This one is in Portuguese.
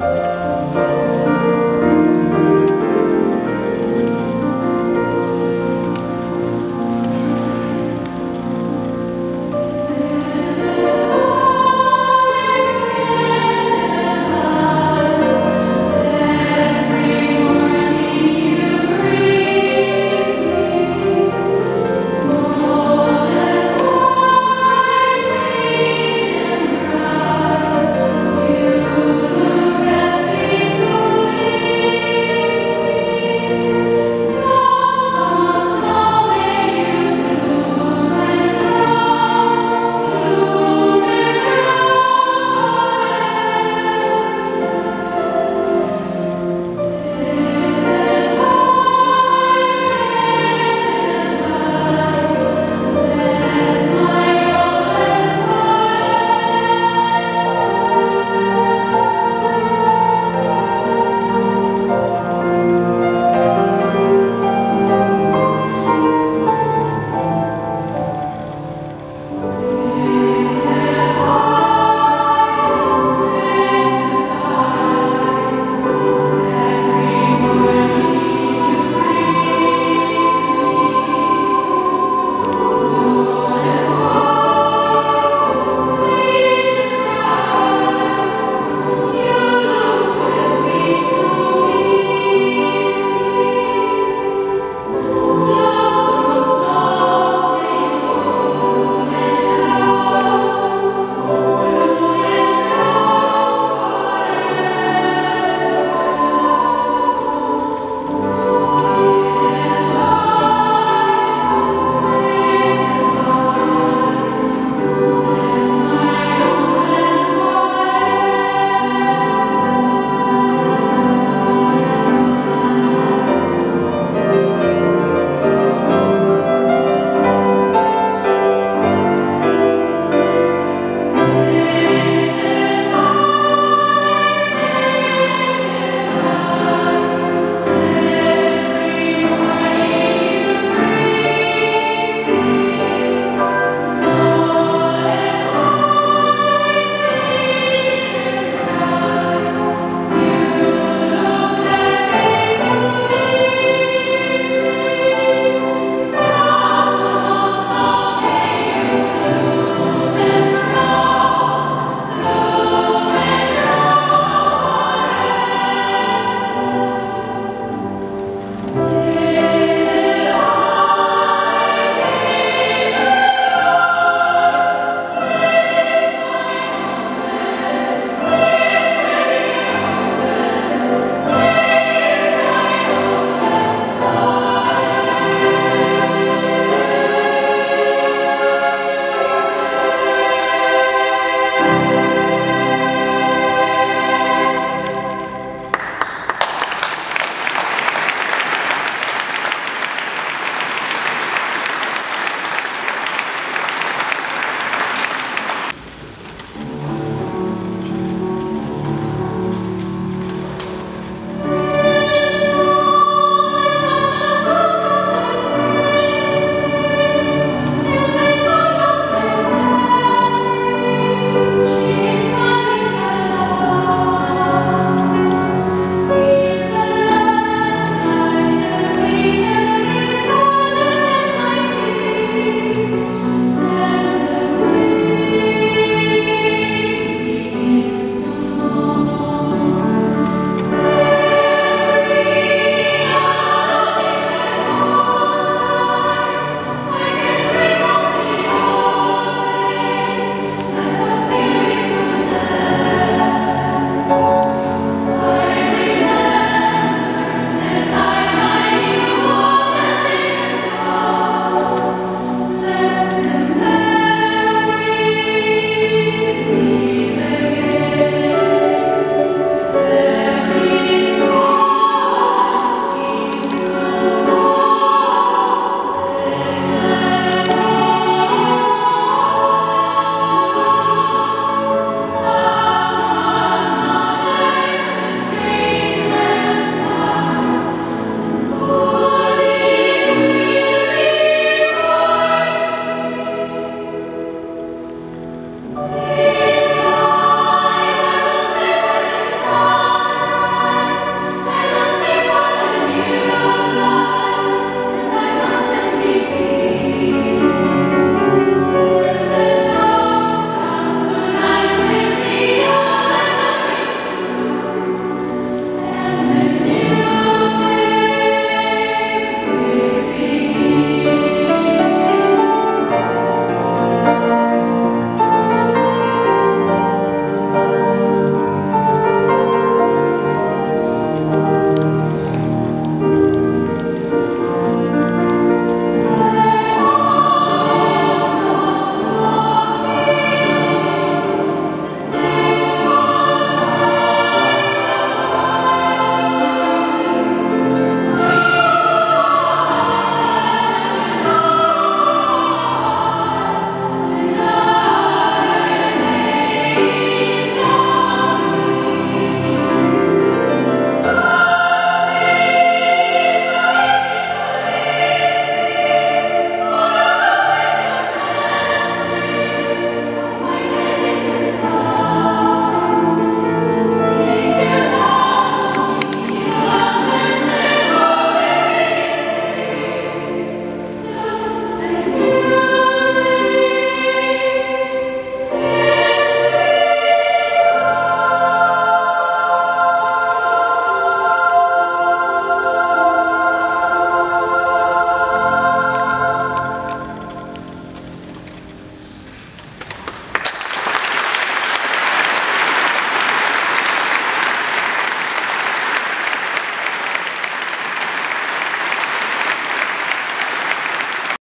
Música